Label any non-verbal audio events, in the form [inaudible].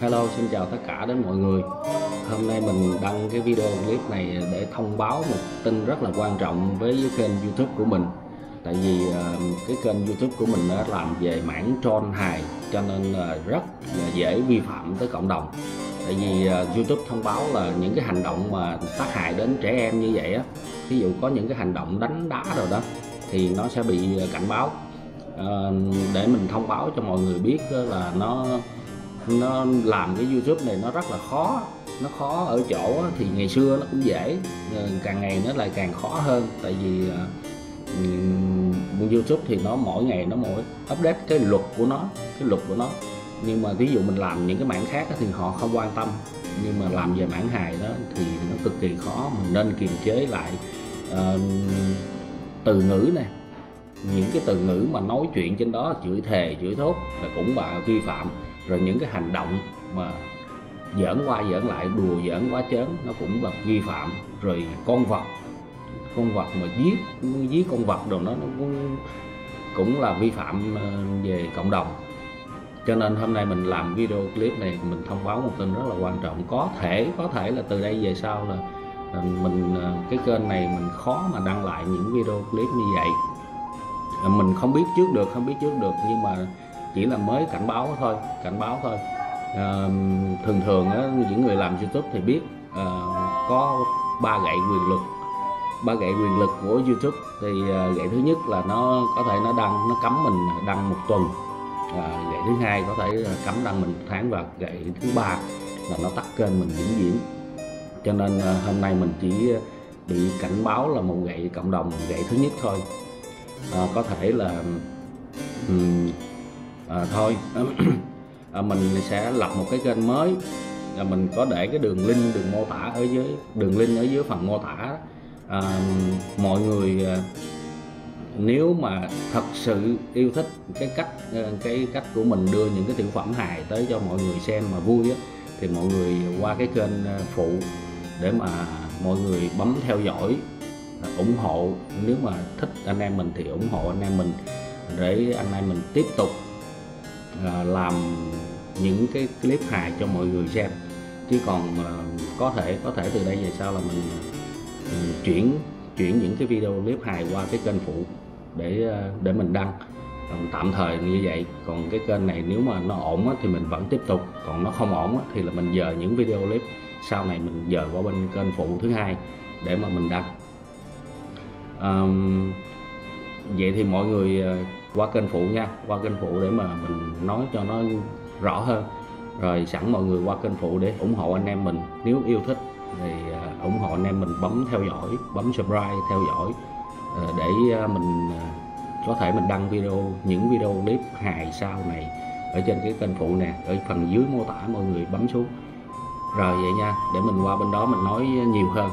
Hello, xin chào tất cả đến mọi người. Hôm nay mình đăng cái video clip này để thông báo một tin rất là quan trọng với kênh YouTube của mình. Tại vì ờ, cái kênh YouTube của mình nó làm về mảng troll hài cho nên là rất là dễ vi phạm tới cộng đồng. Tại vì ờ, YouTube thông báo là những cái hành động mà tác hại đến trẻ em như vậy á, ví dụ có những cái hành động đánh đá rồi đó thì nó sẽ bị cảnh báo. Ờ, để mình thông báo cho mọi người biết là nó nó làm cái youtube này nó rất là khó. Nó khó ở chỗ thì ngày xưa nó cũng dễ ờ, càng ngày nó lại càng khó hơn. Tại vì uh, youtube thì nó mỗi ngày nó mỗi update cái luật của nó cái luật của nó. Nhưng mà ví dụ mình làm những cái mảng khác thì họ không quan tâm. Nhưng mà làm về mảng hài đó thì nó cực kỳ khó. Mình nên kiềm chế lại uh, từ ngữ này những cái từ ngữ mà nói chuyện trên đó chửi thề chửi thốt là cũng là vi phạm rồi những cái hành động mà giỡn qua giỡn lại đùa giỡn quá chớn nó cũng là vi phạm. Rồi con vật con vật mà giết giết con vật đồ nó, nó cũng cũng là vi phạm ờ, về cộng đồng. Cho nên hôm nay mình làm video clip này mình thông báo một tin rất là quan trọng. Có thể có thể là từ đây về sau là, mình ờ, cái kênh này mình khó mà đăng lại những video clip như vậy. Mình không biết trước được không biết trước được nhưng mà chỉ là mới cảnh báo thôi cảnh báo thôi. À, thường thường á, những người làm youtube thì biết à, có ba gậy quyền lực ba gậy quyền lực của youtube. Thì à, gậy thứ nhất là nó có thể nó đăng nó cấm mình đăng một tuần. À, gậy thứ hai có thể cấm đăng mình một tháng và gậy thứ ba là nó tắt kênh mình vĩnh viễn. Cho nên à, hôm nay mình chỉ bị cảnh báo là một gậy cộng đồng gậy thứ nhất thôi. À, có thể là um, à, thôi. [clears throat] À, mình sẽ lập một cái kênh mới. Là mình có để cái đường link đường mô tả ở dưới đường link ở dưới phần mô tả. À, mọi người à, nếu mà thật sự yêu thích cái cách à, cái cách của mình đưa những cái tiểu phẩm hài tới cho mọi người xem mà vui á thì mọi người qua cái kênh à, phụ để mà mọi người bấm theo dõi ủng hộ. Nếu mà thích anh em mình thì ủng hộ anh em mình để anh em mình tiếp tục Ờ, làm những cái clip hài cho mọi người xem. Chứ còn ờ, có thể có thể từ đây về sau là mình ờ, chuyển chuyển những cái video clip hài qua cái kênh phụ để để mình đăng. Tạm thời như vậy. Còn cái kênh này nếu mà nó ổn thì mình vẫn tiếp tục. Còn nó không ổn thì là mình dời những video clip sau này mình dời qua bên kênh phụ thứ hai để mà mình đăng. Um, vậy thì mọi người qua kênh phụ nha, qua kênh phụ để mà mình nói cho nó rõ hơn. Rồi sẵn mọi người qua kênh phụ để ủng hộ anh em mình. Nếu yêu thích thì à, ủng hộ anh em mình bấm theo dõi, bấm subscribe theo dõi à, để à, mình có thể mình đăng video, những video clip hài sau này ở trên cái kênh phụ nè, ở phần dưới mô tả mọi người bấm xuống. Rồi vậy nha, để mình qua bên đó mình nói nhiều hơn.